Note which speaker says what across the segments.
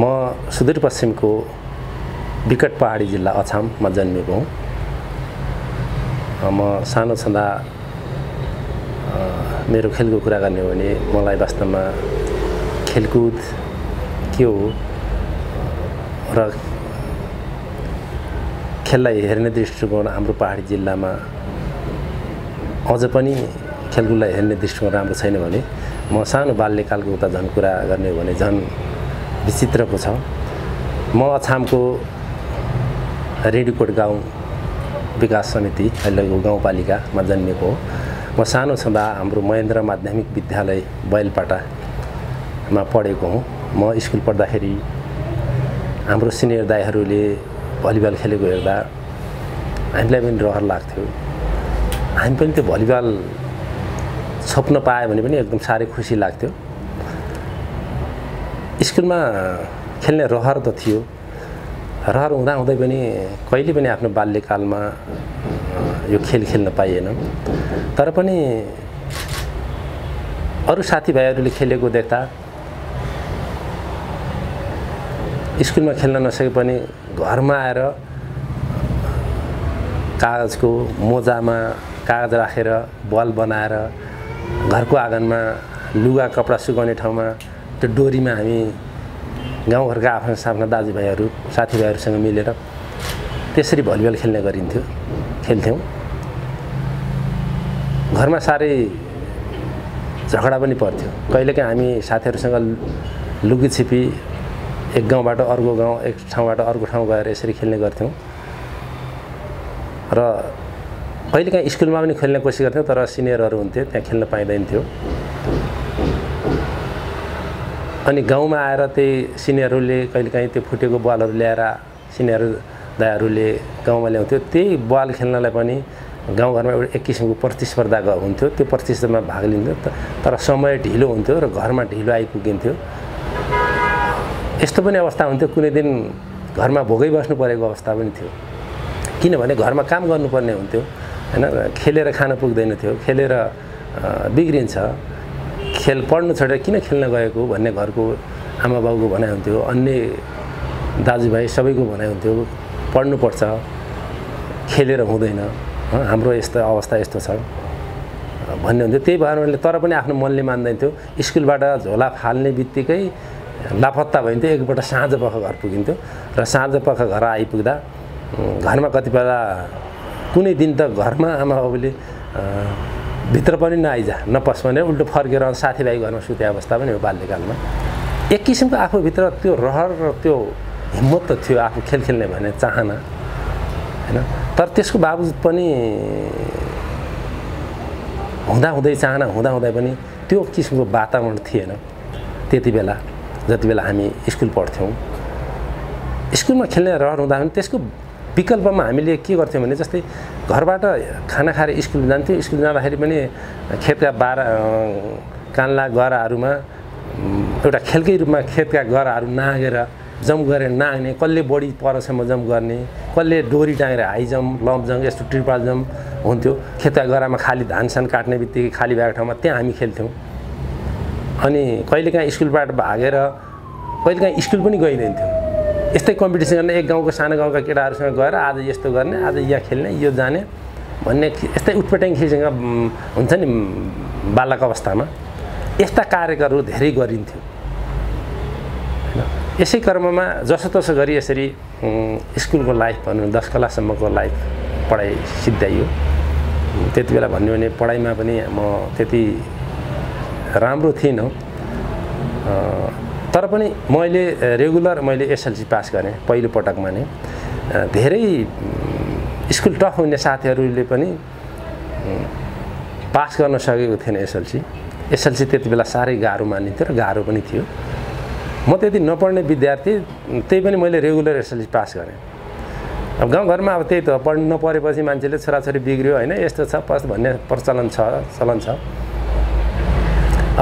Speaker 1: म सुदूरपश्चिमको विकट पहाडी जिल्ला अछाममा जन्मेको हुँ। म सानो छँदा मेरो खेलको कुरा गर्ने हो भने मलाई वास्तवमा खेलकुद के हो? र खेललाई हेर्ने दृष्टिकोण हाम्रो पहाडी जिल्लामा अझ पनि खेलकुदलाई हेर्ने दृष्टिकोण राम्रो छैन भने म सानो बाल्यकालको उता झन् कुरा गर्ने हो भने झन् विचित्रको छ। म अछामको रेडीकोट गाउँ विकास समिति अहिलेको गाउँपालिकामा जन्मेको हो। म सानो छँदा हाम्रो महेन्द्र माध्यमिक विद्यालय बैलपाटामा पढेको हुँ। म स्कुल पढ्दाखेरि हाम्रो सिनियर दाईहरूले भलिबल खेलेको हेर्दा हामीलाई पनि रहर लाग्थ्यो। हामी पनि त्यो भलिबल छोप्न पायो भने पनि एकदम साह्रै खुसी लाग्थ्यो। स्कुलमा खेल्ने रहर त थियो। रहर हुँदाहुँदै पनि कहिले पनि आफ्नो बाल्यकालमा यो खेल खेल्न पाइएन। तर पनि अरू साथीभाइहरूले खेलेको देख्दा स्कुलमा खेल्न नसके पनि घरमा आएर कागजको मोजामा कागज राखेर बल बनाएर घरको आँगनमा लुगा कपडा सुकाउने ठाउँमा त्यो डोरीमा हामी गाउँघरका आफ्ना साफ्ना दाजुभाइहरू साथीभाइहरूसँग मिलेर त्यसरी भलिबल खेल्ने गरिन्थ्यो खेल्थ्यौँ। घरमा साह्रै झगडा पनि पर्थ्यो। कहिलेकाहीँ हामी साथीहरूसँग लुकीछिपी एक गाउँबाट अर्को गाउँ एक ठाउँबाट अर्को ठाउँ गएर यसरी खेल्ने गर्थ्यौँ। र कहिलेकाहीँ स्कुलमा पनि खेल्ने कोसिस गर्थ्यौँ तर सिनियरहरू हुन्थ्यो त्यहाँ खेल्न पाइँदैन थियो। अनि गाउँमा आएर त्यही सिनियरहरूले कहिलेकाहीँ त्यो फुटेको बलहरू ल्याएर सिनियर दाईहरूले गाउँमा ल्याउँथ्यो त्यही बल खेल्नलाई पनि गाउँघरमा एउटा एक किसिमको प्रतिस्पर्धा हुन्थ्यो। त्यो प्रतिस्पर्धामा भाग लिन्थ्यो। तर समय ढिलो हुन्थ्यो र घरमा ढिलो आइपुगिन्थ्यो। यस्तो पनि अवस्था हुन्थ्यो। कुनै दिन घरमा भोगै बस्नु परेको अवस्था पनि थियो। किनभने घरमा काम गर्नुपर्ने हुन्थ्यो। होइन? खेलेर खान पुग्दैन थियो। खेलेर बिग्रिन्छ। खेल पढ्नु छोडेर किन खेल्न गएको भन्ने घरको आमा बाउको भनाइ हुन्थ्यो अन्य दाजुभाइ सबैको भनाइ हुन्थ्यो पढ्नुपर्छ खेलेर हुँदैन हाम्रो यस्तो अवस्था यस्तो छ भन्ने हुन्थ्यो। त्यही भएर तर पनि आफ्नो मनले मान्दैन थियो। स्कुलबाट झोला फाल्ने बित्तिकै लापत्ता भइन्थ्यो एकपल्ट साँझ पख घर पुगिन्थ्यो र साँझ पख घर आइपुग्दा घरमा कति बेला कुनै दिन त घरमा आमा बाबुले भित्र पनि नआइजा नपस भने उल्टो फर्केर साथीभाइ घरमा सुते अवस्था पनि हो बाल्यकालमा। एक किसिमको आफूभित्र त्यो रहर र त्यो हिम्मत त थियो आफू खेल खेल्ने भन्ने चाहना होइन? तर त्यसको बावजुद पनि हुँदाहुँदै चाहना हुँदाहुँदै पनि त्यो किसिमको वातावरण थिएन। त्यति बेला जति बेला हामी स्कुल पढ्थ्यौँ। स्कुलमा खेल्ने रहर हुँदा पनि त्यसको विकल्पमा हामीले के गर्थ्यौँ भने जस्तै घरबाट खाना खाएर स्कुल जान्थ्यौँ। स्कुल जाँदाखेरि पनि खेतका बाह्र कान्ला गराहरूमा एउटा खेलकै रूपमा खेतका गराहरू नागेर जम्प गरेर नाग्ने कसले बढी परसम्म जम्प गर्ने कसले डोरी टाँगेर हाई जम्प लम्प जम्प यस्तो ट्रिपल जम्प हुन्थ्यो। खेतका गरामा खाली धान सान काट्ने बित्तिकै खाली भएको ठाउँमा त्यहाँ हामी खेल्थ्यौँ। अनि कहिलेकाहीँ स्कुलबाट भागेर कहिलेकाहीँ स्कुल पनि गइदिन्थ्यौँ। यस्तै कम्पिटिसन गर्ने एक गाउँको सानो गाउँका केटाहरूसँग गएर आज यस्तो गर्ने आज यहाँ खेल्ने यो जाने भन्ने यस्तै उटपटाङ खिसँग हुन्छ नि बालक अवस्थामा यस्ता कार्यहरू धेरै गरिन्थ्यो। होइन? यसै क्रममा जसोतसो गरी यसरी स्कुलको लाइफ भनौँ दस क्लाससम्मको लाइफ पढाइ सिद्धाइयो त्यति बेला भन्यो भने पढाइमा पनि म त्यति राम्रो थिइनँ। तर पनि मैले रेगुलर मैले एसएलसी पास गरेँ पहिलो पटकमा नै धेरै स्कुल टफ हुने साथीहरूले पनि पास गर्न सकेको थिएन एसएलसी एसएलसी त्यति बेला साह्रै गाह्रो मानिन्थ्यो र गाह्रो पनि थियो। म त्यति नपढ्ने विद्यार्थी त्यही पनि मैले रेगुलर एसएलसी पास गरेँ। अब गाउँघरमा अब त्यही त पढ्नु नपढेपछि मान्छेले छोराछोरी बिग्रियो होइन यस्तो छ पस भन्ने प्रचलन छ चलन छ।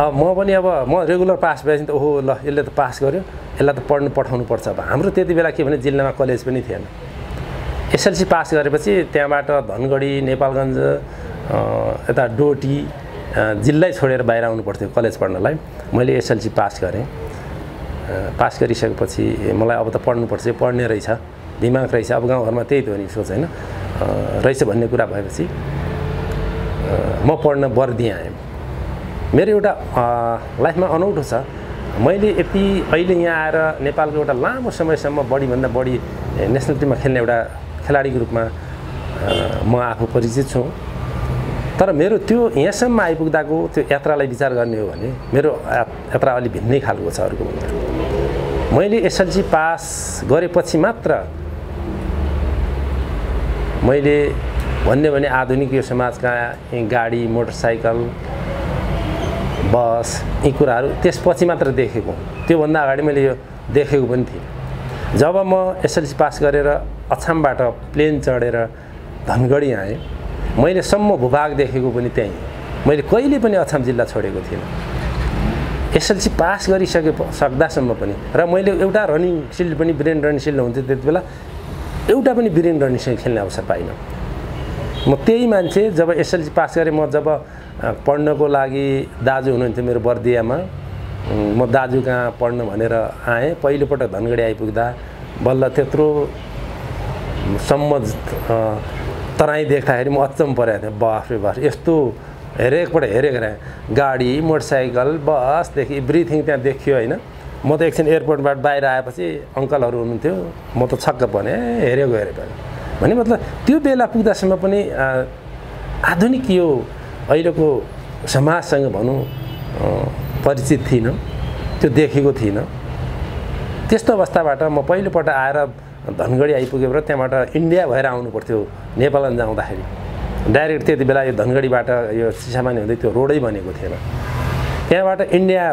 Speaker 1: म पनि अब म रेगुलर पास भएपछि त ओहो ल यसले त पास गर्यो। यसलाई त पढ्नु पठाउनु पर्छ अब। हाम्रो त्यति बेला के भने जिल्लामा कलेज पनि थिएन। एसएलसी पास गरेपछि त्यहाँबाट धनगढी नेपालगञ्ज यता डोटी जिल्लै छोडेर बाहिर आउनु पर्थ्यो कलेज पढ्नलाई। मैले एसएलसी पास गरेँ। पास गरिसकेपछि मलाई अब त पढ्नुपर्छ पढ्ने रहेछ। दिमाग रहेछ। अब गाउँघरमा त्यही त हो नि सोच होइन। रहेछ भन्ने कुरा भएपछि म पढ्न बर्दिएँ आएँ। मेरो एउटा लाइफमा अनौठो छ। मैले यति अहिले यहाँ आएर नेपालको एउटा लामो समयसम्म बढीभन्दा बढी नेसनल टिममा खेल्ने एउटा खेलाडीको रूपमा म आफू परिचित छु। तर मेरो त्यो यहाँसम्म आइपुग्दाको त्यो यात्रालाई विचार गर्ने हो भने मेरो यात्रा अलिक भिन्नै खालको छ अरूको भन्दा। मैले एसएलसी पास गरेपछि मात्र मैले भन्यो भने आधुनिक यो समाजका गाडी मोटरसाइकल बस यी कुराहरू त्यसपछि मात्र देखेको। त्योभन्दा अगाडि मैले यो देखेको पनि थिएँ। जब म एसएलसी पास गरेर अछामबाट प्लेन चढेर धनगढी आएँ मैले सम्म भूभाग देखेको पनि त्यहीँ। मैले कहिले पनि अछाम जिल्ला छोडेको थिइनँ। एसएलसी पास गरिसके सक्दासम्म पनि र मैले एउटा रनिङ सिल्ड पनि ब्रेन रनिङ सिल्ड हुन्थ्यो त्यति बेला एउटा पनि ब्रेन रनिङसँग खेल्ने अवसर पाइनँ। म त्यही मान्छे जब एसएलसी पास गरेँ म जब पढ्नको लागि दाजु हुनुहुन्थ्यो मेरो बर्दियामा। म दाजु कहाँ पढ्नु भनेर आएँ। पहिलोपटक धनगढी आइपुग्दा बल्ल त्यत्रो सम्म तराई देख्दाखेरि म अचम्म परेको थिएँ। रे बाफ यस्तो हेरेकपल्ट हेरेको रहेँ गाडी मोटरसाइकल बसदेखि एभ्रिथिङ त्यहाँ देखियो होइन। म त एकछिन एयरपोर्टबाट बाहिर आएपछि अङ्कलहरू हुनुहुन्थ्यो। म त छक्क भने हेरेको हेरेको। भने मतलब त्यो बेला पुग्दासम्म पनि आधुनिक यो अहिलेको समाजसँग भनौँ परिचित थिइनँ त्यो देखेको थिइनँ। त्यस्तो अवस्थाबाट म पहिलोपल्ट आएर धनगढी आइपुगेबाट त्यहाँबाट इन्डिया भएर आउनु पर्थ्यो नेपालमा जाँदाखेरि। डाइरेक्ट त्यति बेला यो धनगढीबाट यो चिसामानी हुँदै त्यो रोडै बनेको थिएन। त्यहाँबाट इन्डिया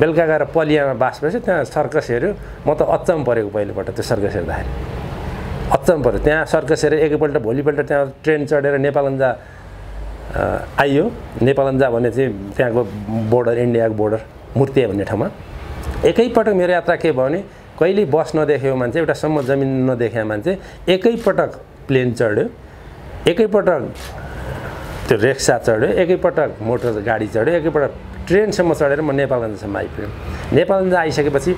Speaker 1: बेलुका गएर पलियामा बास त्यहाँ सर्कस हेऱ्यो। म त अचम्म परेको पहिलोपल्ट त्यो सर्कस हेर्दाखेरि। अचम्म पऱ्यो त्यहाँ सर्कस हेरेर एकैपल्ट भोलिपल्ट त्यहाँ ट्रेन चढेर नेपालन्जा आइयो। नेपालन्जा भन्ने चाहिँ त्यहाँको बोर्डर इन्डियाको बोर्डर मूर्तिया भन्ने ठाउँमा। एकैपटक मेरो यात्रा के भयो भने कहिले बस नदेखेको मान्छे एउटा सम्म जमिन नदेखेको मान्छे एकैपटक प्लेन चढ्यो। एकैपटक त्यो रिक्सा चढ्यो एकैपटक मोटर गाडी चढ्यो एकैपटक ट्रेनसम्म चढेर म नेपालगञ्जसम्म आइपुगेँ नेपालगञ्ज आइसकेपछि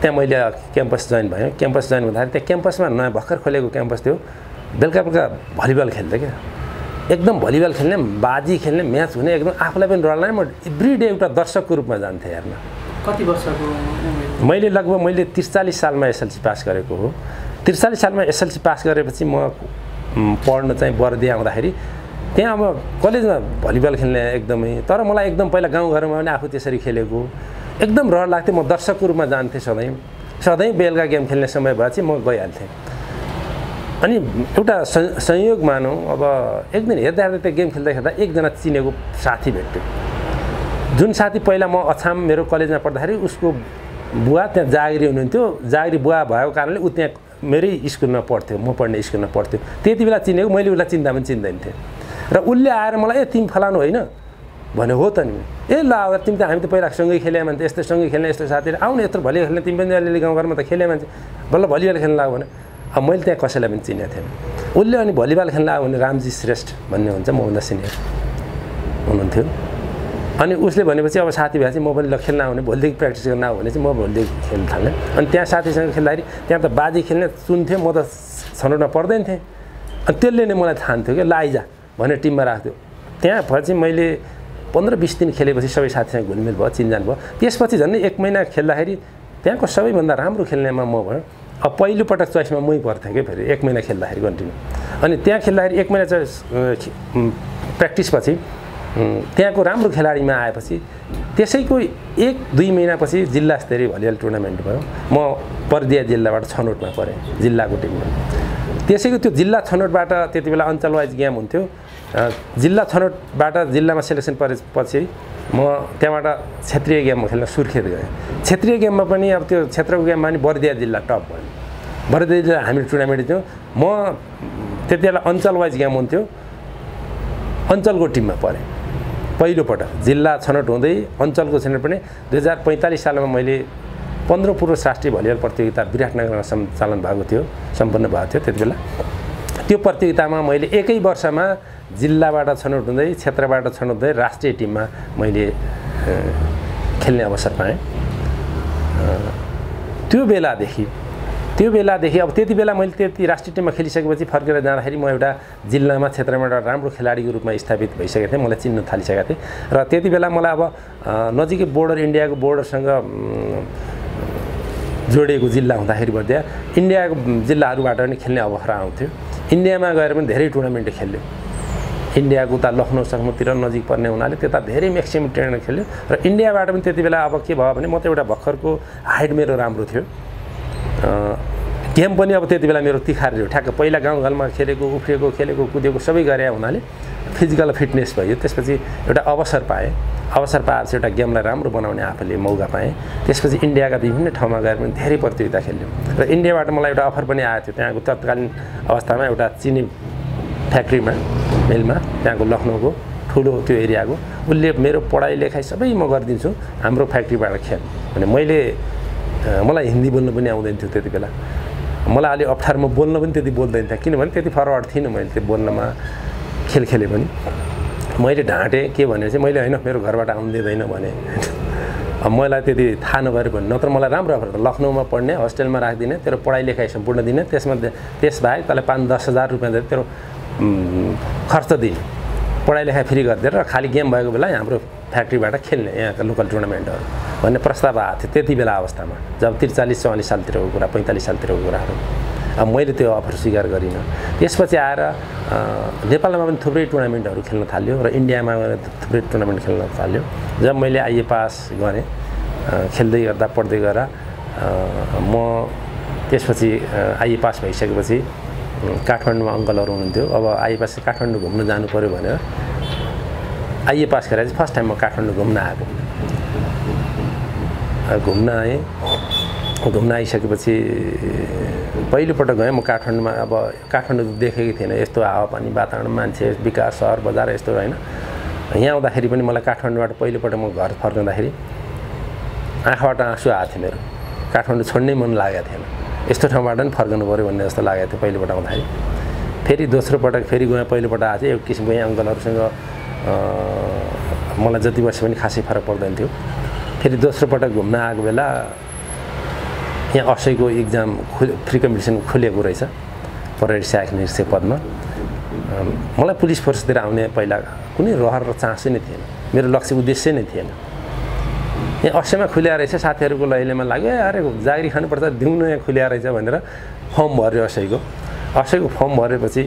Speaker 1: त्यहाँ मैले क्याम्पस जोइन भएँ क्याम्पस जोइन हुँदाखेरि त्यहाँ क्याम्पसमा नयाँ भर्खर खोलेको क्याम्पस थियो। बेलुका बेलुका भलिबल खेल्थेँ क्या। एकदम भलिबल खेल्ने बाजी खेल्ने म्याच हुने एकदम आफूलाई पनि डर लाग्ने म एभ्री डे एउटा दर्शकको रूपमा जान्थेँ हेर्न।
Speaker 2: कति वर्षको
Speaker 1: मैले लगभग मैले त्रिचालिस सालमा एसएलसी पास गरेको हो। त्रिचालिस सालमा एसएलसी पास गरेपछि म पढ्न चाहिँ बर्दिया आउँदाखेरि त्यहाँ अब कलेजमा भलिबल खेल्ने एकदमै तर मलाई एकदम पहिला गाउँघरमा पनि आफू त्यसरी खेलेको। एकदम रहर लाग्थ्यो म दर्शकको रूपमा जान्थेँ सधैँ। सधैँ बेलुका गेम खेल्ने समय भए चाहिँ म गइहाल्थेँ। अनि एउटा संयोग मानौँ अब एक दिन हेर्दा हेर्दा त्यो गेम खेल्दा खेल्दा एकजना चिनेको साथी भेट्यो जुन साथी पहिला म अछाम मेरो कलेजमा पढ्दाखेरि उसको बुवा त्यहाँ जागिरी हुनुहुन्थ्यो। जागिरी बुवा भएको कारणले ऊ त्यहाँ मेरै स्कुलमा पढ्थ्यो म पढ्ने स्कुलमा पढ्थ्यो। त्यति बेला चिनेको मैले उसलाई चिन्दा पनि चिन्दैन थिएँ। र उसले आएर मलाई ए तिमी फलानु होइन? भने हो त नि। ए ल अब तिमी त हामी त पहिला सँगै खेल्यो मान्छे यस्तो सँगै खेल्ने यस्तो साथीहरू आउने यत्रो भलिबल खेल्ने तिमी पनि अलिअलि गाउँघरमा त खेल्ने मान्छे बल्ल भलिबल खेल्न लाग्यो भने अब मैले त्यहाँ कसैलाई पनि चिनेको थिएन। उसले अनि भलिबल खेल्न आयो भने रामजी श्रेष्ठ भन्ने हुन्छ मभन्दा सिनियर हुनुहुन्थ्यो। अनि उसले भनेपछि अब साथी भए चाहिँ म पनि ल खेल्न आउने भोलिदेखि प्र्याक्टिस गर्न आऊ भने चाहिँ म भोलिदेखि खेल्न थालेँ अनि त्यहाँ साथीसँग खेल्दाखेरि त्यहाँ त बाजी खेल्ने चुन्थेँ म त छनौटमा पर्दैन थिएँ। अनि त्यसले नै मलाई ठान्थ्यो कि लाइजा भनेर टिममा राख्थ्यो। त्यहाँ भएपछि मैले पन्ध्र बिस दिन खेलेपछि सबै साथीसँग घुलमिल भयो चिनजान भयो। त्यसपछि झन् एक महिना खेल्दाखेरि त्यहाँको सबैभन्दा राम्रो खेल्नेमा म भयो अब पहिलोपटक चोइसमा मै पर्थेँ कि फेरि एक महिना खेल्दाखेरि कन्टिन्यू अनि त्यहाँ खेल्दाखेरि एक महिना चोइस प्र्याक्टिसपछि त्यहाँको राम्रो खेलाडीमा आएपछि त्यसैको एक दुई महिनापछि जिल्ला स्तरीय भलिबल टुर्नामेन्ट भयो। म पर्दिया जिल्लाबाट छनौटमा परेँ जिल्लाको टिममा। त्यसैको त्यो जिल्ला छनौटबाट त्यति बेला अञ्चल वाइज गेम हुन्थ्यो। जिल्ला छनौटबाट जिल्लामा सेलेक्सन परेपछि म त्यहाँबाट क्षेत्रीय गेममा खेल्न सुर्खेत गएँ। क्षेत्रीय गेममा पनि अब त्यो क्षेत्रको गेममा पनि बर्दिया जिल्ला टप भयो। जिल्ला हामी टुर्नामेन्ट थियौँ। म त्यति बेला अञ्चल वाइज गेम हुन्थ्यो। अञ्चलको टिममा परेँ। पहिलोपटक जिल्ला छनौट हुँदै अञ्चलको छनौट पनि दुई हजार पैँतालिस सालमा मैले पन्ध्र पूर्व राष्ट्रिय भलिबल प्रतियोगिता विराटनगरमा सञ्चालन भएको थियो सम्पन्न भएको थियो त्यति बेला त्यो प्रतियोगितामा मैले एकै वर्षमा जिल्लाबाट छनौट हुँदै क्षेत्रबाट छनौट हुँदै राष्ट्रिय टिममा मैले खेल्ने अवसर पाएँ। त्यो बेलादेखि त्यो बेलादेखि अब त्यति बेला मैले त्यति राष्ट्रिय टिममा खेलिसकेपछि फर्केर जाँदाखेरि म एउटा जिल्लामा क्षेत्रमा एउटा राम्रो खेलाडीको रूपमा स्थापित भइसकेको थिएँ। मलाई चिन्न थालिसकेको थिएँ। र त्यति बेला मलाई अब नजिकै बोर्डर इन्डियाको बोर्डरसँग जोडिएको जिल्ला हुँदाखेरि बढ्दै इन्डियाको जिल्लाहरूबाट पनि खेल्ने अवसर आउँथ्यो। इन्डियामा गएर पनि धेरै टुर्नामेन्ट खेल्यो। इन्डियाको उता लखनऊ सखनौतिर नजिक पर्ने हुनाले त्यता धेरै म्याक्सिमम् टुर्नामेन्ट खेल्यो। र इन्डियाबाट पनि त्यति बेला अब के भयो भने म त एउटा भर्खरको हाइट मेरो राम्रो थियो। गेम पनि अब त्यति बेला मेरो तिखार थियो। ठ्याक्क पहिला गाउँघरमा खेलेको उफ्रिएको खेलेको कुदेको सबै गरे हुनाले फिजिकल फिटनेस भयो। त्यसपछि एउटा अवसर पाएँ। अवसर पाएर चाहिँ एउटा गेमलाई राम्रो बनाउने आफूले मौका पाएँ। त्यसपछि इन्डियाका विभिन्न ठाउँमा गएर पनि धेरै प्रतियोगिता खेल्यो। र इन्डियाबाट मलाई एउटा अफर पनि आएको थियो। त्यहाँको तत्कालीन अवस्थामा एउटा चिनी फ्याक्ट्रीमा मिलमा त्यहाँको लखनऊको ठुलो त्यो एरियाको। उसले मेरो पढाइ लेखाइ सबै म गरिदिन्छु। हाम्रो फ्याक्ट्रीबाट खेल। भने मैले मलाई हिन्दी बोल्नु पनि आउँदैन थियो त्यति बेला। मलाई अलिक अप्ठ्यारो म बोल्न पनि त्यति बोल्दैन थिएँ किनभने त्यति फरवर्ड थिइनँ मैले त्यो बोल्नमा खेल खेलेँ पनि। मैले ढाँटेँ के भने चाहिँ मैले होइन मेरो घरबाट आउनु दिँदैन भने। अब मलाई त्यति थाहा नभएर भने नत्र मलाई राम्रो अफर लखनऊमा पढ्ने होस्टेलमा राखिदिने तेरो पढाइ लेखाइ सम्पूर्ण दिने त्यसमा त्यसबाहेक तँलाई पाँच दस हजार रुपियाँ तेरो खर्च दिने पढाइ लेखाइ फ्री गरिदिएर र खालि गेम भएको बेला हाम्रो फ्याक्ट्रीबाट खेल्ने यहाँका लोकल टुर्नामेन्टहरू। भन्ने प्रस्ताव आएको थियो त्यति बेला अवस्थामा जब त्रिचालिस चौवालिस सालतिरको कुरा पैँतालिस सालतिरको कुराहरू अब मैले त्यो अफर स्वीकार गरिनँ त्यसपछि आएर नेपालमा पनि थुप्रै टुर्नामेन्टहरू खेल्न थाल्यो र इन्डियामा थुप्रै टुर्नामेन्ट खेल्न थाल्यो जब मैले आइए पास गरेँ खेल्दै गर्दा पढ्दै गएर म त्यसपछि आइए पास भइसकेपछि काठमाडौँमा अङ्कलहरू हुनुहुन्थ्यो अब आइए पास काठमाडौँ घुम्न जानु पऱ्यो भनेर आइए पास गरेर चाहिँ फर्स्ट टाइम म काठमाडौँ घुम्न आएको घुम्न आएँ। घुम्न आइसकेपछि पहिलोपटक गएँ। म काठमाडौँमा अब काठमाडौँ देखेकै थिएन यस्तो हावापानी वातावरण मान्छे विकास सहर बजार यस्तो होइन यहाँ आउँदाखेरि पनि मलाई काठमाडौँबाट पहिलोपटक म घर फर्काउँदाखेरि आँखाबाट आँसु आएको थियो मेरो। काठमाडौँ छोड्नै मन लागेको थिएन। यस्तो ठाउँबाट पनि फर्काउनु पऱ्यो भन्ने जस्तो लागेको थियो पहिलोपटक आउँदाखेरि। फेरि दोस्रो पटक फेरि गएँ। पहिलोपटक आएको थियो एक किसिमको यहाँ अङ्कलहरूसँग मलाई जति वर्ष पनि खासै फरक पर्दैन थियो। फेरि दोस्रो पटक घुम्न आएको बेला यहाँ असैको इक्जाम खु फ्री कम्पिटिसन खुलेको रहेछ परेड सहायक निरीक्षक पदमा। मलाई पुलिस फोर्सतिर आउने पहिला कुनै रहर र चासो नै थिएन मेरो लक्ष्य उद्देश्य नै थिएन। यहाँ असैमा खुल्या रहेछ साथीहरूको लैलेमा लाग्यो अरे जागिरी खानुपर्छ दिउँ यहाँ खुल्या रहेछ भनेर फर्म भर्यो असैको असैको फर्म भरेपछि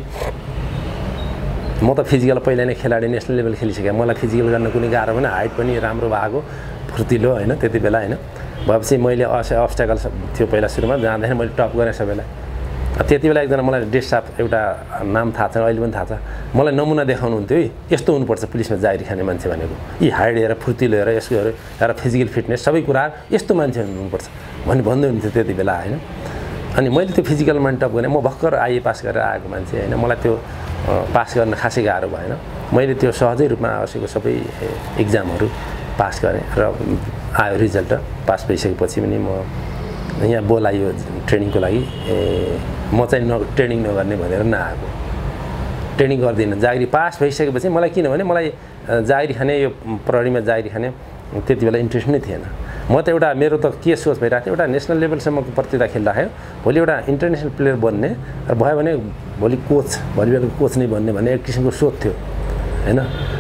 Speaker 1: म त फिजिकल पहिला नै खेलाडी नेसनल लेभल खेलिसकेँ। मलाई फिजिकल गर्न कुनै गाह्रो पनि हाइट पनि राम्रो भएको। फुर्तिलो होइन? त्यति बेला होइन? भएपछि मैले अस अब्सटाकल थियो पहिला सुरुमा जाँदाखेरि मैले टप गरेँ सबैलाई। त्यति बेला एकजना मलाई डेस्ट साफ एउटा नाम थाहा छ अहिले पनि थाहा छ। मलाई नमुना देखाउनुहुन्थ्यो है यस्तो हुनुपर्छ पुलिसमा जागिरी खाने मान्छे भनेको। यी हाइड हेरेर फुर्तिलो हेरेर यसको हेरेर फिजिकल फिटनेस सबै कुरा यस्तो मान्छे हुनुपर्छ भन्ने भन्दै हुन्थ्यो त्यति बेला होइन? अनि मैले त्यो फिजिकलमा टप गरेँ। म भर्खर आइए पास गरेर आएको मान्छे होइन? मलाई त्यो पास गर्न खासै गाह्रो भएन। मैले त्यो सहजै रूपमा आवश्यक सबै इक्जामहरू पास गरेँ र आयो रिजल्ट पास भइसकेपछि पनि म यहाँ बोलाइयो ट्रेनिङको लागि। ए म चाहिँ न ट्रेनिङ नगर्ने भनेर नआएको। ट्रेनिङ गर्दिनँ। जागिरी पास भइसकेपछि मलाई किनभने मलाई जागिरी खाने यो प्रहरीमा जागिरी खाने त्यति बेला इन्ट्रेस्ट नै थिएन। म त एउटा मेरो त के सोच भइरहेको थियो एउटा नेसनल लेभलसम्मको प्रतियोगिता खेलिराख्यो भोलि एउटा इन्टरनेसनल प्लेयर बन्ने र भयो भने भोलि कोच भलिबलको कोच नै बन्ने भन्ने एक किसिमको सोच थियो होइन?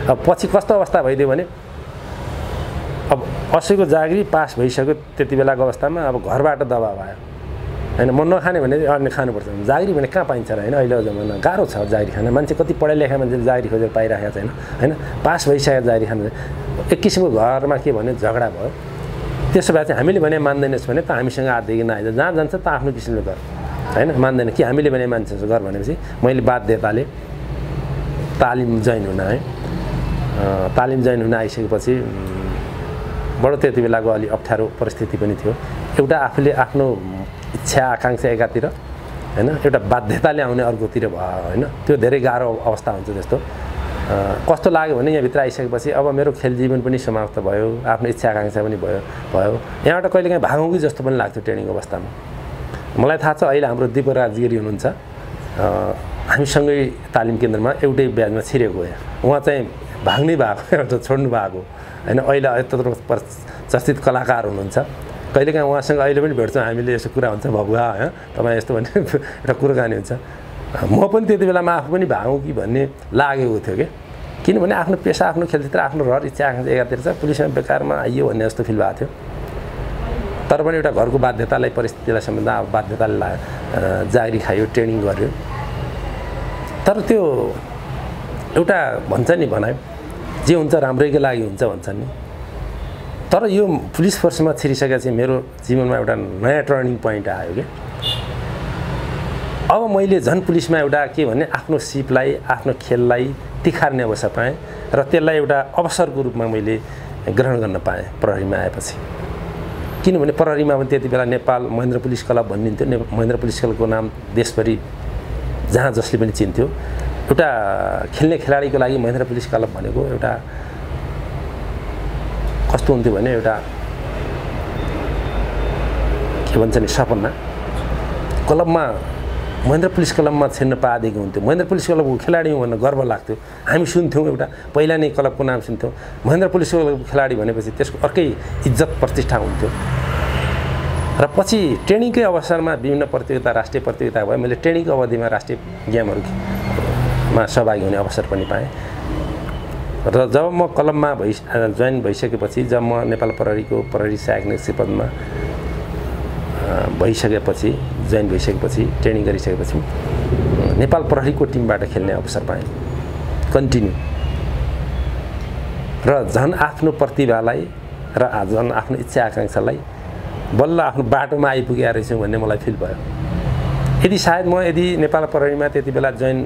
Speaker 1: अब पछि कस्तो अवस्था भइदियो भने असैको जागिरी पास भइसक्यो त्यति बेलाको अवस्थामा अब घरबाट दबाब आयो। होइन म नखाने भने अन्य खानुपर्छ। जागिरी भने कहाँ पाइन्छ र होइन अहिलेको जमाना गाह्रो छ जागिरी खान। मान्छे कति पढाइ लेखा मान्छेले जागिरी खोजेर पाइरहेको छैन। होइन पास भइसक्यो जागिरी खानु। एक किसिमको घरमा के भन्यो झगडा भयो। त्यसो भए चाहिँ हामीले भने मान्दैनस् भने त हामीसँग आजदेखि नआइज। जहाँ जान्छ त आफ्नो किसिमले गर। होइन मान्दैन कि हामीले भने मान्छे गर भनेपछि मैले बाध्यताले तालिम जोइन हुन आएँ। तालिम जोइन हुन आइसकेपछि बडो त्यति बेलाको अलि अप्ठ्यारो परिस्थिति पनि थियो। एउटा आफूले आफ्नो इच्छा आकाङ्क्षा एकातिर होइन एउटा बाध्यताले आउने अर्कोतिर भयो होइन त्यो धेरै गाह्रो अवस्था हुन्छ त्यस्तो। कस्तो लाग्यो भने यहाँभित्र आइसकेपछि अब मेरो खेल जीवन पनि समाप्त भयो आफ्नो इच्छा आकाङ्क्षा पनि भयो भयो। यहाँबाट कहिलेकाहीँ भागौँ कि जस्तो पनि लाग्थ्यो ट्रेनिङ अवस्थामा। मलाई थाहा छ अहिले हाम्रो दिपराज गिरी हुनुहुन्छ। हामीसँगै तालिम केन्द्रमा एउटै ब्याजमा छिरेको यहाँ उहाँ चाहिँ भाग्नै भएको एउटा छोड्नु भएको होइन अहिले यत्रो चर्चित कलाकार हुनुहुन्छ। कहिलेकाहीँ उहाँसँग अहिले पनि भेट्छौँ हामीले यसो कुरा हुन्छ भगुवा होइन तपाईँ यस्तो भन्ने एउटा कुराकानी हुन्छ। म पनि त्यति बेलामा आफू पनि भागौँ कि भन्ने लागेको थियो कि। किनभने आफ्नो पेसा आफ्नो खेलचित्र आफ्नो रहर इच्छा आकाङ्क्षा एकातिर छ पुलिसमा बेकारमा आइयो भन्ने जस्तो फिल भएको थियो। तर पनि एउटा घरको बाध्यतालाई परिस्थितिलाई सम्बन्ध बाध्यताले ला जागिरी खायो ट्रेनिङ गर्यो। तर त्यो एउटा भन्छ नि भनाइ जे हुन्छ राम्रैको लागि हुन्छ भन्छ नि। तर यो पुलिस फोर्समा छिरिसकेपछि मेरो जीवनमा एउटा नयाँ टर्निङ पोइन्ट आयो कि? अब मैले झन् पुलिसमा एउटा के भने आफ्नो सिपलाई आफ्नो खेललाई तिखार्ने अवसर पाएँ र त्यसलाई एउटा अवसरको रूपमा मैले ग्रहण गर्न पाएँ प्रहरीमा आएपछि। किनभने प्रहरीमा पनि त्यति बेला नेपाल महेन्द्र पुलिस क्लब भनिन्थ्यो। ने महेन्द्र पुलिस क्लबको नाम देशभरि जहाँ जसले पनि चिन्थ्यो। एउटा खेल्ने खेलाडीको लागि महेन्द्र पुलिस क्लब भनेको एउटा कस्तो हुन्थ्यो भने एउटा के भन्छ नि सपना। क्लबमा महेन्द्र पुलिस क्लबमा छिर्न पाएदेखि हुन्थ्यो। महेन्द्र पुलिस क्लबको खेलाडी हुँ भनेर गर्व लाग्थ्यो। हामी सुन्थ्यौँ एउटा पहिला नै क्लबको नाम सुन्थ्यौँ। महेन्द्र पुलिस क्लबको खेलाडी भनेपछि त्यसको अर्कै इज्जत प्रतिष्ठा हुन्थ्यो। र पछि ट्रेनिङकै अवसरमा विभिन्न प्रतियोगिता राष्ट्रिय प्रतियोगिता भयो। मैले ट्रेनिङको अवधिमा राष्ट्रिय गेमहरूमा सहभागी हुने अवसर पनि पाएँ। र जब म कलममा भइ जोइन भइसकेपछि जब म नेपाल प्रहरीको प्रहरी सहायक निरीक्षक पदमा भइसकेपछि जोइन भइसकेपछि ट्रेनिङ गरिसकेपछि नेपाल प्रहरीको टिमबाट खेल्ने अवसर पाएँ। कन्टिन्यू र झन् आफ्नो प्रतिभालाई र झन् आफ्नो इच्छा आकाङ्क्षालाई बल्ल आफ्नो बाटोमा आइपुगेका रहेछौँ भन्ने मलाई फिल भयो। यदि सायद म यदि नेपाल प्रहरीमा त्यति बेला जोइन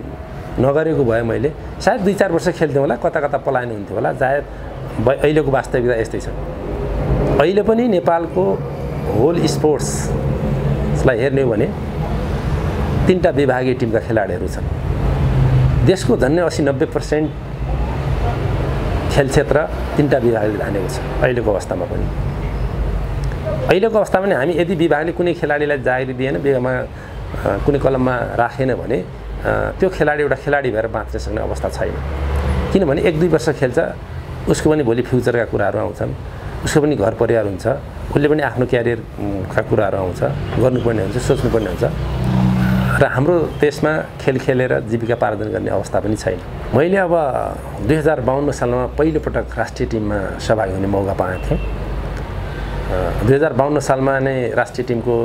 Speaker 1: नगरेको भए मैले। सायद दुई चार वर्ष खेल्थेँ होला कता कता पलायनु हुन्थ्यो होला सायद अहिलेको वास्तविकता यस्तै छ। अहिले पनि नेपालको होल स्पोर्ट्सलाई हेर्ने हो भने तिनवटा विभागीय टिमका खेलाडीहरू छन्। देशको झन्डै असी नब्बे पर्सेन्ट खेल क्षेत्र तिनवटा विभागले धानेको छ अहिलेको अवस्थामा पनि। अहिलेको अवस्थामा पनि हामी यदि विभागले कुनै खेलाडीलाई जागिरी दिएन बिहामा कुनै कलममा राखेन भने त्यो खेलाडी एउटा खेलाडी भएर बाँच्न सक्ने अवस्था छैन। किनभने एक दुई वर्ष खेल्छ उसको पनि भोलि फ्युचरका कुराहरू आउँछन् उसको पनि घर परिवार हुन्छ उसले पनि आफ्नो क्यारियरका कुराहरू आउँछ गर्नुपर्ने हुन्छ सोच्नुपर्ने हुन्छ। र हाम्रो देशमा खेल खेलेर जीविका पार्जन गर्ने अवस्था पनि छैन। मैले अब दुई हजार बाहन्न सालमा पहिलोपटक राष्ट्रिय टिममा सहभागी हुने मौका पाएको थिएँ। दुई हजार बाहन्न सालमा नै राष्ट्रिय टिमको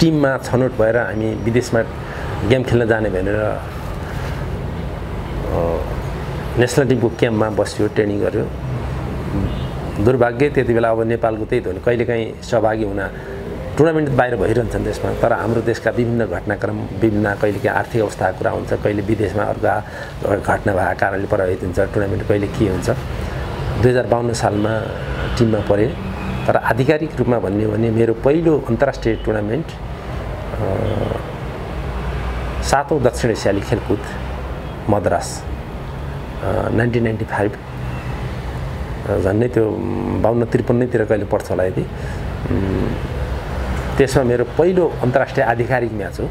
Speaker 1: टिममा छनौट भएर हामी विदेशमा गेम खेल्न जाने भनेर नेसनल टिमको क्याम्पमा बस्यो ट्रेनिङ गर्यो। दुर्भाग्य त्यति बेला अब नेपालको त्यही त हो कहिलेकाहीँ सहभागी हुन टुर्नामेन्ट बाहिर भइरहन्छन् देशमा तर हाम्रो देशका विभिन्न घटनाक्रम विभिन्न कहिलेकाहीँ आर्थिक अवस्थाको कुरा हुन्छ कहिले विदेशमा अर्को घटना भएको कारणले प्रभावित हुन्छ टुर्नामेन्ट कहिले के हुन्छ। दुई हजार बाहन्न सालमा टिममा परेँ तर आधिकारिक रूपमा भन्ने हो भने मेरो पहिलो अन्तर्राष्ट्रिय टुर्नामेन्ट सातौँ दक्षिण एसियाली खेलकुद मद्रास नाइन्टिन नाइन्टी फाइभ। झन्डै त्यो बाहन्न त्रिपन्नैतिर कहिले पर्छ होला यदि त्यसमा मेरो पहिलो अन्तर्राष्ट्रिय आधिकारिक म्याच हो।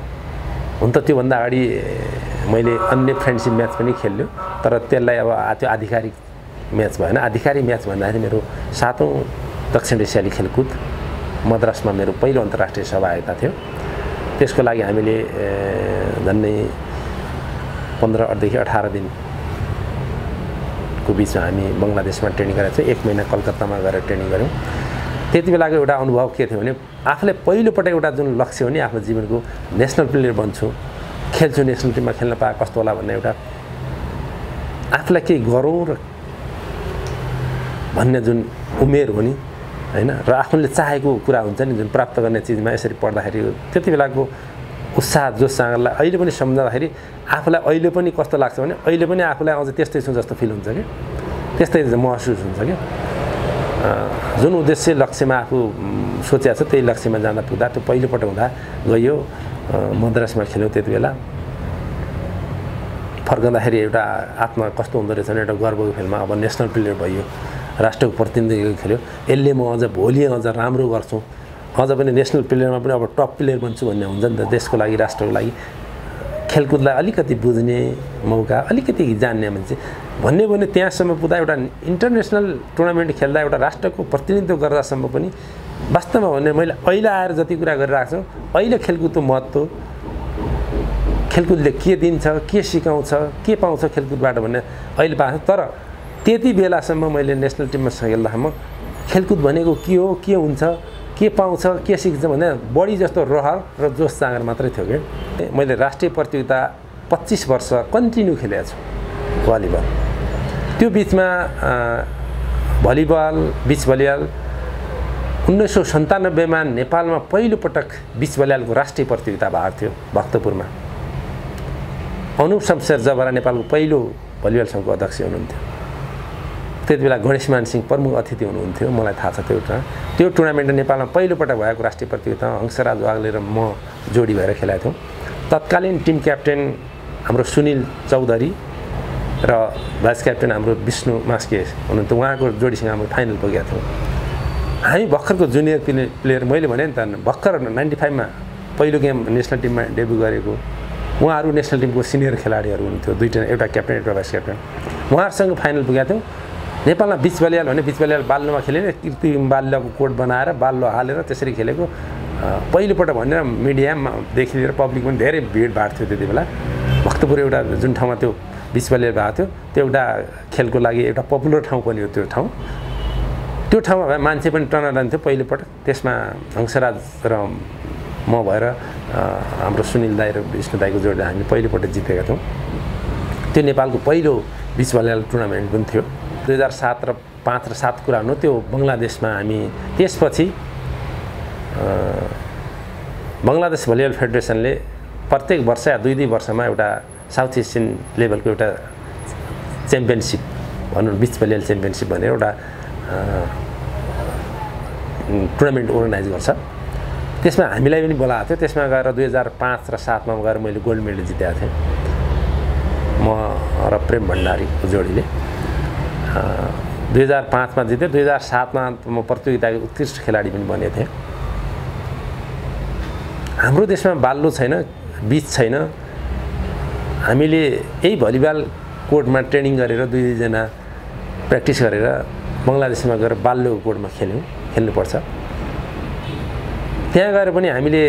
Speaker 1: हुन त त्योभन्दा अगाडि मैले अन्य फ्रेन्डसिप म्याच पनि खेल्यो तर त्यसलाई अब त्यो आधिकारिक म्याच भएन। आधिकारिक म्याच भन्दाखेरि मेरो सातौँ दक्षिण एसियाली खेलकुद मद्रासमा मेरो पहिलो अन्तर्राष्ट्रिय सहभागिता थियो। त्यसको लागि हामीले झन्डै पन्ध्रदेखि अठार दिन को बिचमा हामी बङ्गलादेशमा ट्रेनिङ गरेको थियौँ। एक महिना कलकत्तामा गएर ट्रेनिङ गऱ्यौँ। त्यति बेलाको एउटा अनुभव के थियो भने आफूले पहिलोपटक एउटा जुन लक्ष्य हो नि आफ्नो जीवनको नेसनल प्लेयर बन्छु खेल्छु नेसनल टिममा खेल्न पाए कस्तो होला भन्ने एउटा आफूलाई केही गरौँ र भन्ने जुन उमेर हो नि होइन? र आफूले चाहेको कुरा हुन्छ नि जुन प्राप्त गर्ने चिजमा यसरी पढ्दाखेरि त्यति बेलाको उत्साह जोससँगलाई अहिले पनि सम्झाउँदाखेरि आफूलाई अहिले पनि कस्तो लाग्छ भने अहिले पनि आफूलाई अझ त्यस्तै छु जस्तो फिल हुन्छ कि? त्यस्तै महसुस हुन्छ कि? जुन उद्देश्य लक्ष्यमा आफू सोचेको छ त्यही लक्ष्यमा जाँदा पुग्दा त्यो पहिलोपल्ट हुँदा गयो मद्रासमा खेल्यो त्यति बेला। फर्कँदाखेरि एउटा आत्मा कस्तो हुँदो रहेछ भने एउटा गर्वको फिल्ममा अब नेसनल प्लेयर भयो। राष्ट्रको प्रतिनिधित्व खेल्यो। यसले म अझ भोलि अझ राम्रो गर्छु। अझ पनि नेसनल प्लेयरमा पनि अब टप प्लेयर बन्छु भन्ने हुन्छ नि त। देशको लागि राष्ट्रको लागि। खेलकुदलाई अलिकति बुझ्ने मौका अलिकति जान्ने मान्छे। भन्ने भने त्यहाँसम्म पुग्दा एउटा इन्टरनेसनल टुर्नामेन्ट खेल्दा एउटा राष्ट्रको प्रतिनिधित्व गर्दासम्म पनि वास्तवमा भने मैले अहिले आएर जति कुरा गरिरहेको छु अहिले खेलकुदको महत्त्व खेलकुदले के दिन्छ के सिकाउँछ के पाउँछ खेलकुदबाट भन्ने अहिले पाएको तर त्यति बेलासम्म मैले नेसनल टिममा खेल्दासम्म खेलकुद भनेको के हो के हुन्छ के पाउँछ के सिक्छ भने बढी जस्तो रहर र जोस जाँगर मात्रै थियो कि। मैले राष्ट्रिय प्रतियोगिता पच्चिस वर्ष कन्टिन्यू खेलेको छु भलिबल। त्यो बिचमा भलिबल बिच भलिबल उन्नाइस सौ सन्तानब्बेमा नेपालमा पहिलोपटक बिच भलिबलको राष्ट्रिय प्रतियोगिता भएको थियो भक्तपुरमा। अनुप शमशेर जबरा नेपालको पहिलो भलिबल सङ्घको अध्यक्ष हुनुहुन्थ्यो। त्यति बेला गणेशमान सिंह प्रमुख अतिथि हुनुहुन्थ्यो। मलाई थाहा छ त्यो एउटा त्यो टुर्नामेन्ट नेपालमा पहिलोपटक भएको राष्ट्रिय प्रतियोगिता हंसराज वाग्ले र म जोडी भएर खेलाएको थियौँ। तत्कालीन टिम क्याप्टेन हाम्रो सुनिल चौधरी र भाइस क्याप्टेन हाम्रो विष्णु मास्के हुनुहुन्थ्यो। उहाँको जोडीसँग हाम्रो फाइनल पुगेका थियौँ। हामी भर्खरको जुनियर प्लेयर मैले भने नि त भर्खर नाइन्टी फाइभमा पहिलो गेम नेसनल टिममा डेब्यु गरेको। उहाँहरू नेसनल टिमको सिनियर खेलाडीहरू हुनुहुन्थ्यो। दुईवटा एउटा क्याप्टेन एउटा भाइस क्याप्टेन। उहाँहरूसँग फाइनल पुगेका थियौँ। नेपालमा बिच बलियाल भने बिच बलियाल बाल्लोमा खेलेर कृति बाल्यको कोड बनाएर बाल्लो हालेर त्यसरी खेलेको पहिलोपल्ट भनेर मिडियादेखि लिएर पब्लिक पनि धेरै भिडभाड थियो त्यति बेला। भक्तपुर एउटा जुन ठाउँमा त्यो बिच बलियाल भएको थियो त्यो एउटा खेलको लागि एउटा पपुलर ठाउँ पनि हो त्यो ठाउँ। त्यो ठाउँमा मान्छे पनि टनाटन थियो पहिलोपटक त्यसमा हंसराज र म भएर हाम्रो सुनिल दाई र विष्णु दाईको जोडले हामी पहिलोपल्ट जितेका थियौँ। त्यो नेपालको पहिलो बिच भलिबल टुर्नामेन्ट पनि थियो। दुई हजार सात र पाँच र सात कुरा हुनु त्यो बङ्गलादेशमा हामी त्यसपछि बङ्गलादेश भलिबल फेडरेसनले प्रत्येक वर्ष या दुई दुई वर्षमा एउटा साउथ एसियन लेभलको एउटा च्याम्पियनसिप भनौँ बिच भलिबल च्याम्पियनसिप भनेर एउटा टुर्नामेन्ट अर्गनाइज गर्छ। त्यसमा हामीलाई पनि बोलाएको थियो। त्यसमा गएर दुई हजार पाँच र सातमा गएर मैले गोल्ड मेडल जितेको थिएँ। म र प्रेम भण्डारीको जोडीले दुई हजार पाँचमा जितेँ दुई हजार सातमा म प्रतियोगिताको उत्कृष्ट खेलाडी पनि बनेको थिएँ। हाम्रो देशमा बाल्लो छैन बिच छैन। हामीले यही भलिबल कोर्टमा ट्रेनिङ गरेर दुई दुईजना प्र्याक्टिस गरेर बङ्गलादेशमा गएर बाल्लो कोर्टमा खेल्यौँ खेल्नुपर्छ। त्यहाँ गएर पनि हामीले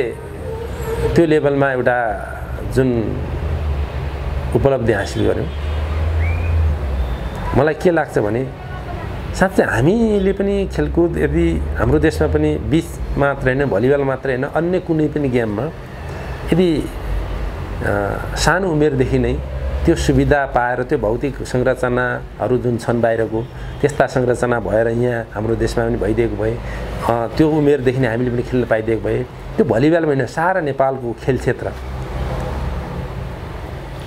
Speaker 1: त्यो लेभलमा एउटा जुन उपलब्धि हासिल गऱ्यौँ। मलाई के लाग्छ भने साँच्चै हामीले पनि खेलकुद यदि हाम्रो देशमा पनि बिच मात्र होइन भलिबल मात्र होइन अन्य कुनै पनि गेममा यदि सानो उमेरदेखि नै त्यो सुविधा पाएर त्यो भौतिक संरचनाहरू जुन छन् बाहिरको त्यस्ता संरचना भएर यहाँ हाम्रो देशमा पनि भइदिएको भए त्यो उमेरदेखि नै हामीले पनि खेल्न पाइदिएको भए त्यो भलिबल होइन सारा नेपालको खेल क्षेत्र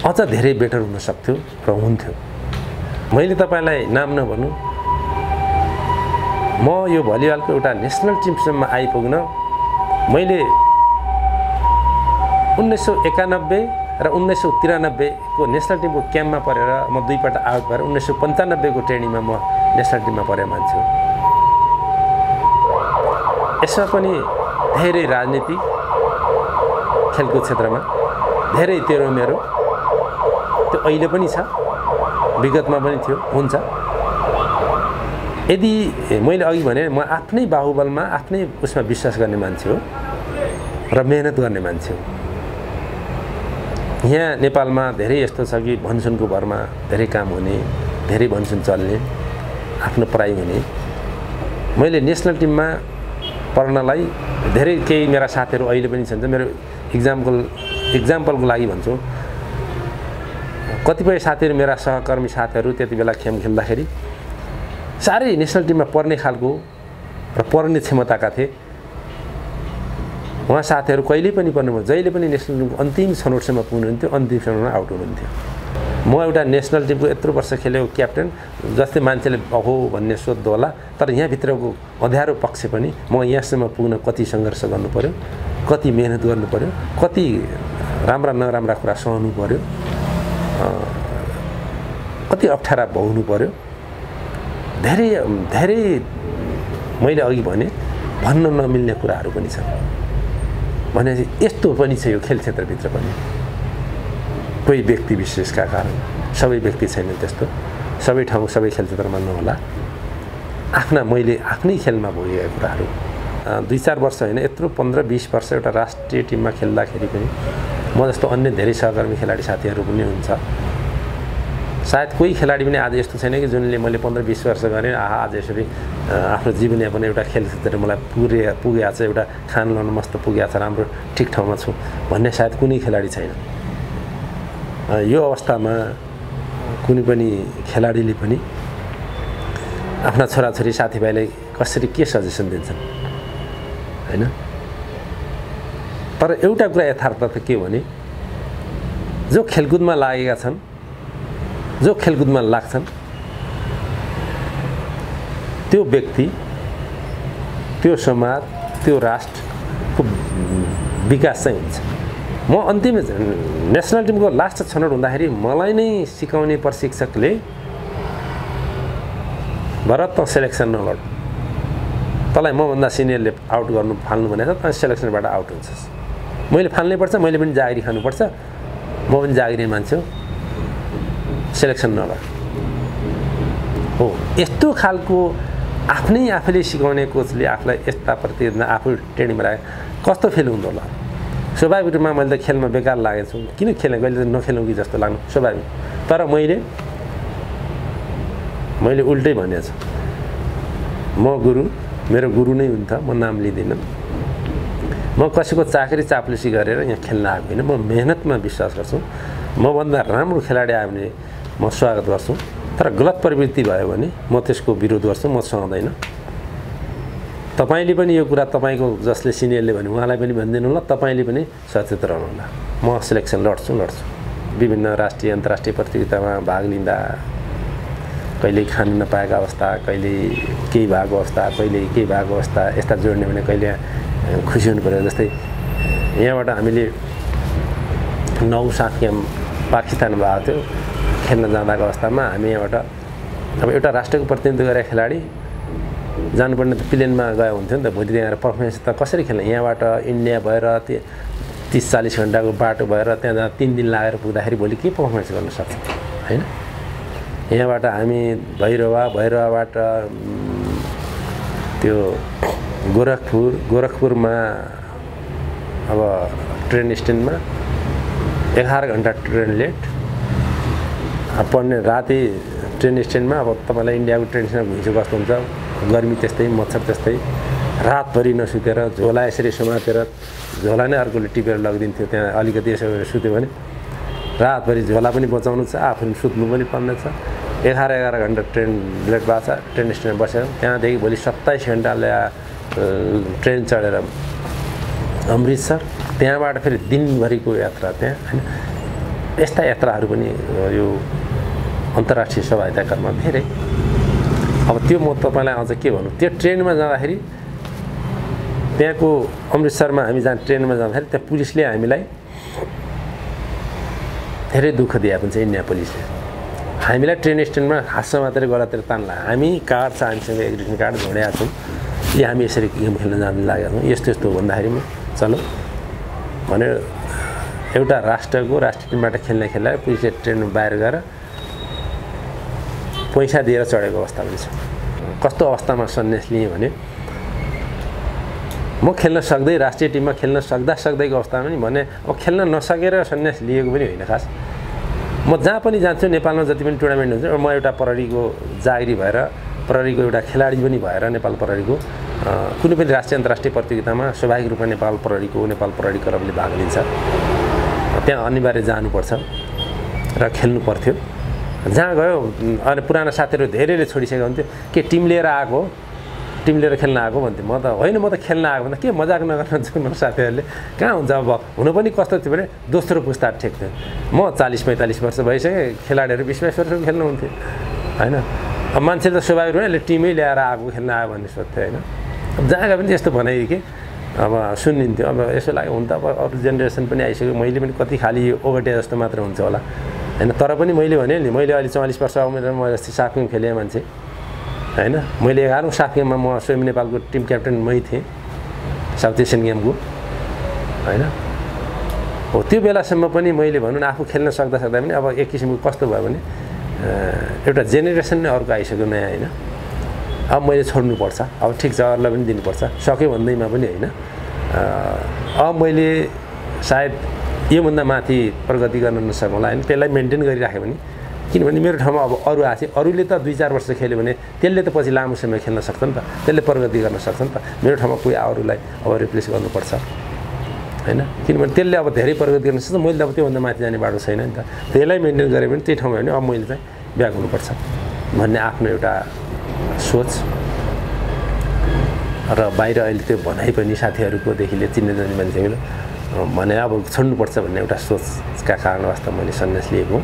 Speaker 1: अझ धेरै बेटर हुन सक्थ्यो र हुन्थ्यो। मैले तपाईँलाई नाम नभनौँ। म यो भलिबलको एउटा नेसनल टिमसम्म आइपुग्न मैले उन्नाइस सौ एकानब्बे र उन्नाइस सौ तिरानब्बेको नेसनल टिमको क्याम्पमा परेर म दुईपल्ट आउट भएर उन्नाइस सौ पन्चानब्बेको ट्रेनिङमा म नेसनल टिममा परेँ मान्छे। यसमा पनि धेरै राजनीति खेलकुद क्षेत्रमा धेरै तेरो मेरो। त्यो अहिले पनि छ। विगतमा पनि थियो हुन्छ। यदि मैले अघि भने म आफ्नै बाहुबलमा आफ्नै उसमा विश्वास गर्ने मान्छे हो र मेहनत गर्ने मान्छे हो। यहाँ नेपालमा धेरै यस्तो छ कि भनसुनको भरमा धेरै काम हुने धेरै भनसुन चल्ने आफ्नो पढाइ हुने। मैले नेसनल टिममा पढ्नलाई धेरै केही मेरा साथीहरू अहिले पनि छन् मेरो इक्जाम्पल इक्जाम्पलको लागि भन्छु। कतिपय साथीहरू मेरा सहकर्मी साथीहरू त्यति बेला खेम खेल्दाखेरि साह्रै नेसनल टिममा पर्ने खालको र पर्ने क्षमताका थिए। उहाँ साथीहरू कहिल्यै पनि पर्नुभयो जहिले पनि नेसनल टिमको अन्तिम छनौटसम्म पुग्नुहुन्थ्यो अन्तिम छनौटमा आउट हुनुहुन्थ्यो। म एउटा नेसनल टिमको यत्रो वर्ष खेलेको क्याप्टेन जस्तै मान्छेले अहो भन्ने सोध्दो होला तर यहाँभित्रको अँध्यारो पक्ष पनि म यहाँसम्म पुग्न कति सङ्घर्ष गर्नु पऱ्यो कति मेहनत गर्नु पऱ्यो कति राम्रा नराम्रा कुरा सहनु पऱ्यो कति अप्ठ्यारा भोग्नु पऱ्यो धेरै धेरै मैले अघि भने भन्न नमिल्ने कुराहरू पनि छन्। भनेपछि यस्तो पनि छ यो खेल क्षेत्रभित्र पनि। कोही व्यक्ति विशेषका कारण। सबै व्यक्ति छैन त्यस्तो। सबै ठाउँ सबै खेल क्षेत्रमा नहोला आफ्ना मैले आफ्नै खेलमा भोगेका कुराहरू। दुई चार वर्ष होइन यत्रो पन्ध्र बिस वर्ष एउटा राष्ट्रिय टिममा खेल्दाखेरि पनि म जस्तो अन्य धेरै सहकर्मी खेलाडी साथीहरू पनि हुन्छ। सायद कोही खेलाडी पनि आज यस्तो छैन कि जुनले मैले पन्ध्र बिस वर्ष गरेँ आहा आज यसरी आफ्नो जीवनयापन एउटा खेल क्षेत्र मलाई पुगे पुगेको छ एउटा खान लाउनु मस्त पुगेको छ राम्रो ठिक ठाउँमा छु भन्ने सायद कुनै खेलाडी छैन। यो अवस्थामा कुनै पनि खेलाडीले पनि आफ्ना छोराछोरी साथीभाइलाई कसरी के सजेसन दिन्छन्? होइन? तर एउटा कुरा यथार्थ त के भने जो खेलकुदमा लागेका छन् जो खेलकुदमा लाग्छन् त्यो व्यक्ति त्यो समाज त्यो राष्ट्रको विकास चाहिँ हुन्छ। म अन्तिम नेसनल टिमको लास्ट छनौट हुँदाखेरि मलाई नै सिकाउने प्रशिक्षकले भरत त सेलेक्सन नलड तँलाई मभन्दा सिनियरले आउट गर्नु फाल्नु भनेको त सेलेक्सनबाट आउट हुन्छस्। मैले फाल्नै पर्छ मैले पनि जागिरी खानुपर्छ। म पनि जागिरी मान्छे। हो सेलेक्सन नगर हो। यस्तो खालको आफ्नै आफैले सिकाउने कोचले आफूलाई यस्ता प्रति आफू ट्रेनिङमा राखे कस्तो फिल हुँदो होला? स्वाभाविक रूपमा मैले त खेलमा बेकार लागेको छु। किन खेलेँ? कहिले त नखेलौँ कि जस्तो लाग्नु? स्वाभाविक। तर मैले मैले उल्टै भनेको छु। म गुरु मेरो गुरु नै हुन्थ्यो म नाम लिँदिनँ। म कसैको चाकरी चाप्लुसी गरेर यहाँ खेल्न आएको होइन। म मेहनतमा विश्वास गर्छु। मभन्दा राम्रो खेलाडी आयो भने म स्वागत गर्छु। तर गलत प्रवृत्ति भयो भने म त्यसको विरोध गर्छु म सहँदैन। तपाईँले पनि यो कुरा तपाईँको जसले सिनियरले भन्यो उहाँलाई पनि भनिदिनु होला। तपाईँले पनि सचेत रहनुहोला म सिलेक्सन लड्छु लड्छु। विभिन्न राष्ट्रिय अन्तर्राष्ट्रिय प्रतियोगितामा भाग लिँदा कहिले खानु नपाएको अवस्था कहिले केही भएको अवस्था कहिले केही भएको अवस्था यस्ता जोड्ने भने कहिले खुसी हुनु पऱ्यो। जस्तै यहाँबाट हामीले नौ सात क्याम्प पाकिस्तान भएको थियो। खेल्न जाँदाको अवस्थामा हामी यहाँबाट अब एउटा राष्ट्रको प्रतिनिधित्व गरेर खेलाडी जानुपर्ने त प्लेनमा गयो हुन्थ्यो नि त। भोलि त्यहाँ पर्फर्मेन्स त कसरी खेल्ने? यहाँबाट इन्डिया भएर त्यो तिस चालिस घन्टाको बाटो भएर त्यहाँ जहाँ तिन दिन लागेर पुग्दाखेरि भोलि के पर्फर्मेन्स गर्न सक्छ? होइन? यहाँबाट हामी भैरवा भैरवाबाट त्यो गोरखपुर गोरखपुरमा अब ट्रेन स्ट्यान्डमा एघार घन्टा ट्रेन लेट। पढ्ने राति ट्रेन स्ट्यान्डमा अब तपाईँलाई इन्डियाको ट्रेन स्ट्यान्डमा घुइँचो हुन्छ। गर्मी त्यस्तै मच्छर त्यस्तै। रातभरि नसुतेर झोला यसरी समातेर झोला नै अर्कोले टिपेर लगिदिन्थ्यो त्यहाँ। अलिकति यसो सुत्यो भने रातभरि झोला पनि बचाउनु छ आफूले सुत्नु पनि पर्ने छ एघार एघार घन्टा ट्रेन लेट भएको छ ट्रेन स्ट्यान्डमा बसेर। त्यहाँदेखि भोलि सत्ताइस घन्टा ल्या ट्रेन चढेर अमृतसर त्यहाँबाट फेरि दिनभरिको यात्रा त्यहाँ होइन? यस्ता यात्राहरू पनि यो अन्तर्राष्ट्रिय सहभागिताकरमा धेरै। अब त्यो म तपाईँलाई अझ के भनौँ त्यो ट्रेनमा जाँदाखेरि त्यहाँको अमृतसरमा हामी जहाँ ट्रेनमा जाँदाखेरि त्यहाँ पुलिसले हामीलाई धेरै दुःख दिएको हुन्छ इन्डिया पुलिसले। हामीलाई ट्रेन स्ट्यान्डमा हाँस्न मात्रै गरातिर तान्ला। हामी कार्ड छ हामीसँग एग्रिमेन्ट कार्ड जोडेका छौँ। कि हामी यसरी गेम खेल्न जानु लागेका छौँ? यस्तो यस्तो भन्दाखेरि चलो। भनेर एउटा राष्ट्रको राष्ट्रिय टिमबाट खेल्ने खेल्दा पुलिसले ट्रेन बाहिर गएर पैसा दिएर चढेको अवस्था पनि छ। कस्तो अवस्थामा सन्यास लिएँ भने म खेल्न सक्दै राष्ट्रिय टिममा खेल्न सक्दा सक्दैको अवस्थामा पनि भने अब खेल्न नसकेर सन्यास लिएको पनि होइन खास। म जहाँ पनि जान्छु नेपालमा जति पनि टुर्नामेन्ट हुन्छ म एउटा प्रहरीको जागिरी भएर प्रहरीको एउटा खेलाडी पनि भएर नेपाल प्रहरीको कुनै पनि राष्ट्रिय अन्तर्राष्ट्रिय प्रतियोगितामा स्वाभाविक रूपमा नेपाल प्रहरीको नेपाल प्रहरी क्लबले भाग लिन्छ। त्यहाँ अनिवार्य जानुपर्छ र खेल्नु पर्थ्यो। जहाँ गयो अनि पुरानो साथीहरू धेरैले छोडिसकेको हुन्थ्यो के टिम लिएर आएको टिम लिएर खेल्न आएको भन्थ्यो। म त होइन म त खेल्न आएको भन्दा के मजाक नगर्न जुन साथीहरूले? कहाँ हुन्छ अब? हुनु पनि कस्तो थियो भने दोस्रो पुस्ता ठेक्थ्यो। म चालिस पैँतालिस वर्ष भइसकेँ खेलाडीहरू बिस बाइस वर्ष खेल्नुहुन्थ्यो। होइन? अब मान्छे त स्वाभाविक रूपमा यसले टिमै ल्याएर आएको खेल्न आयो भन्ने सोध्थ्यो होइन? अब जहाँ गए पनि त्यस्तो भनाइ कि अब सुनिन्थ्यो। अब यसो लाग्यो हुन त अब अरू जेनेरेसन पनि आइसक्यो। मैले पनि कति खालि ओगटे जस्तो मात्र हुन्छ होला होइन? तर पनि मैले भने नि मैले अहिले चौवालिस वर्ष उमेरमा म जस्तै साफ गेम खेलेँ मान्छे होइन? मैले एघारौँ साफ गेममा म स्वयं नेपालको टिम क्याप्टेन मै थिएँ साउथ एसियन गेमको होइन? हो त्यो बेलासम्म पनि मैले भनौँ न आफू खेल्न सक्दा सक्दा पनि अब एक किसिमको कस्तो भयो भने एउटा जेनेरेसन नै अर्को आइसक्यो नयाँ होइन? अब मैले छोड्नुपर्छ। अब ठिक छ अरूलाई पनि दिनुपर्छ। सक्यो भन्दैमा पनि होइन? अब मैले सायद योभन्दा माथि प्रगति गर्न नसकौँला होइन? त्यसलाई मेन्टेन गरिराख्यो भने। किनभने मेरो ठाउँमा अब अरू आएको थियो। अरूले त दुई चार वर्ष खेल्यो भने त्यसले त पछि लामो समय खेल्न सक्छ नि त। त्यसले प्रगति गर्न सक्छ नि त। मेरो ठाउँमा कोही अरूलाई अब रिप्लेस गर्नुपर्छ। होइन? किनभने त्यसले अब धेरै प्रगति गर्न सक्छ मैले त अब त्योभन्दा माथि जाने बाटो छैन नि त। त्यसलाई मेन्टेन गरेँ भने त्यही ठाउँमा भने अब मैले चाहिँ ब्याक हुनुपर्छ। भन्ने आफ्नो एउटा सोच। र बाहिर अहिले त्यो भनाइ पनि साथीहरूकोदेखि लिएर चिन्ने जाने मान्छेहरू भने अब छोड्नुपर्छ भन्ने एउटा सोचका कारण वास्तव मैले सन्यास लिएको